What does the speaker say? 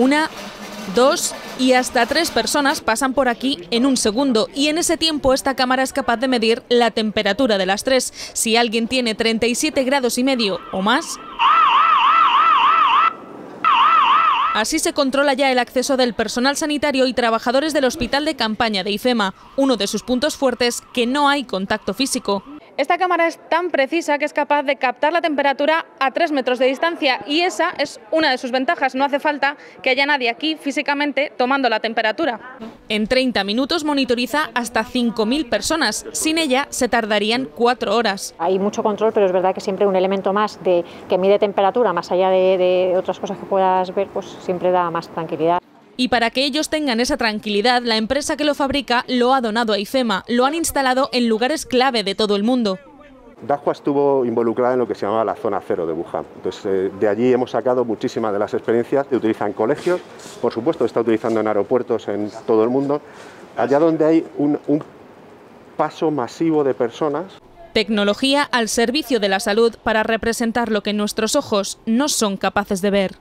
Una, dos y hasta tres personas pasan por aquí en un segundo y en ese tiempo esta cámara es capaz de medir la temperatura de las tres. Si alguien tiene 37 grados y medio o más, Así se controla ya el acceso del personal sanitario y trabajadores del hospital de campaña de IFEMA, uno de sus puntos fuertes que no hay contacto físico. Esta cámara es tan precisa que es capaz de captar la temperatura a 3 metros de distancia y esa es una de sus ventajas. No hace falta que haya nadie aquí físicamente tomando la temperatura. En 30 minutos monitoriza hasta 5.000 personas. Sin ella se tardarían 4 horas. Hay mucho control, pero es verdad que siempre un elemento más de que mide temperatura, más allá de, de otras cosas que puedas ver, pues siempre da más tranquilidad. Y para que ellos tengan esa tranquilidad, la empresa que lo fabrica lo ha donado a IFEMA, lo han instalado en lugares clave de todo el mundo. Dahua estuvo involucrada en lo que se llamaba la zona cero de Wuhan. Entonces, eh, de allí hemos sacado muchísimas de las experiencias que utilizan en colegios, por supuesto, está utilizando en aeropuertos en todo el mundo, allá donde hay un, un paso masivo de personas. Tecnología al servicio de la salud para representar lo que nuestros ojos no son capaces de ver.